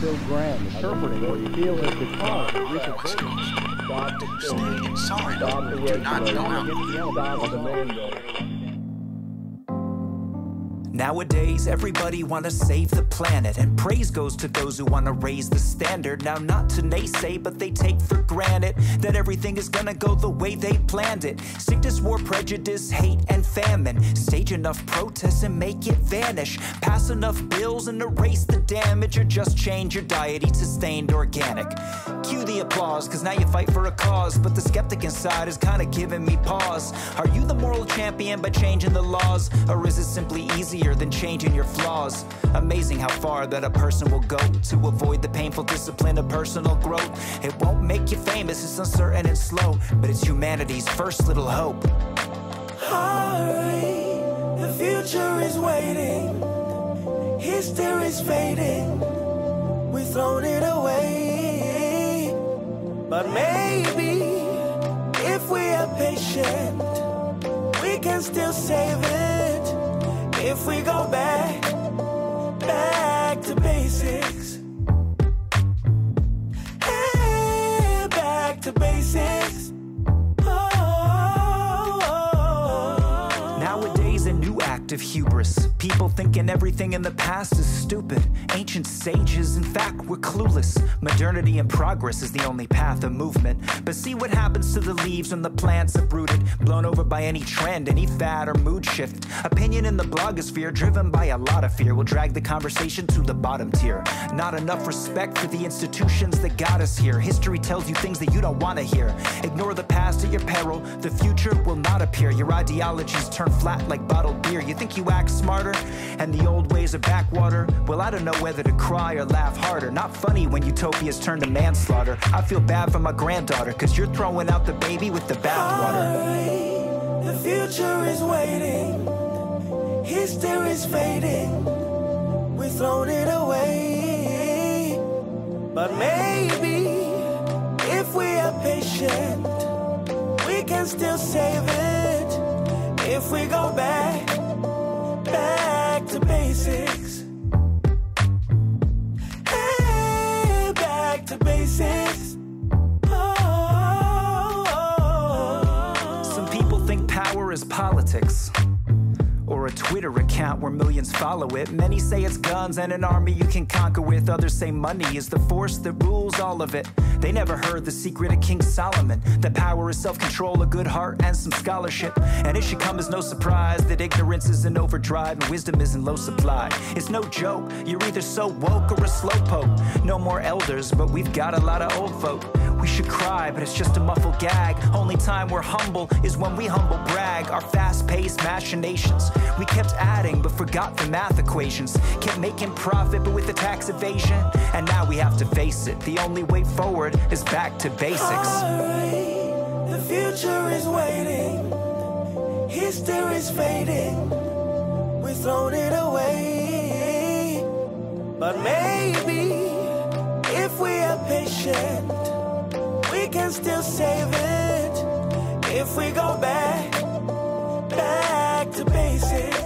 Bill Graham interpreting what you feel is the cause of recent Sorry, Stop the do not racism. go out. Nowadays, everybody wanna save the planet, and praise goes to those who wanna raise the standard. Now, not to naysay, but they take for granted that everything is gonna go the way they planned it. Sickness, war, prejudice, hate, and famine. Stage enough protests and make it vanish. Pass enough bills and erase the damage, or just change your diet, eat sustained organic. Cue the applause, cause now you fight for a cause, but the skeptic inside is kinda giving me pause. Are you the moral champion by changing the laws, or is it simply easier than changing your flaws? Amazing how far that a person will go to avoid the painful discipline of personal growth. It won't make you famous, it's uncertain and slow, but it's humanity's first little hope. Hurry, the future is waiting. History's fading. We've thrown it away. But maybe if we are patient, we can still save it. If we go back, Nowadays, a new act of hubris. People thinking everything in the past is stupid. Ancient sages, in fact, were clueless. Modernity and progress is the only path of movement. But see what happens to the leaves when the plants uprooted, blown over by any trend, any fad or mood shift. Opinion in the blogosphere, driven by a lot of fear, will drag the conversation to the bottom tier. Not enough respect for the institutions that got us here. History tells you things that you don't want to hear. Ignore the past at your peril, the future will not appear. Your ideologies turn flat like bottled beer. You think you act smarter, and the old ways are backwater? Well, I don't know whether to cry or laugh harder. Not funny when utopias turn to manslaughter. I feel bad for my granddaughter, cause you're throwing out the baby with the bathwater. The future is waiting. History's fading. We've thrown it away. But maybe if we are patient, we can still save it. If we go back, back to basics. Hey, back to basics. Oh. Some people think power is politics. A Twitter account where millions follow it. Many say it's guns and an army you can conquer with. Others say money is the force that rules all of it. They never heard the secret of King Solomon. That power is self control, a good heart, and some scholarship. And it should come as no surprise that ignorance is in overdrive and wisdom is in low supply. It's no joke, you're either so woke or a slowpoke. No more elders, but we've got a lot of old folk. We should cry, but it's just a muffled gag. Only time we're humble is when we humble brag. Our fast paced machinations. We kept adding, but forgot the math equations. Kept making profit, but with the tax evasion. And now we have to face it. The only way forward is back to basics. The future is waiting. History's fading. We've thrown it away. But maybe if we are patient, can still save it. If we go back, back to basics.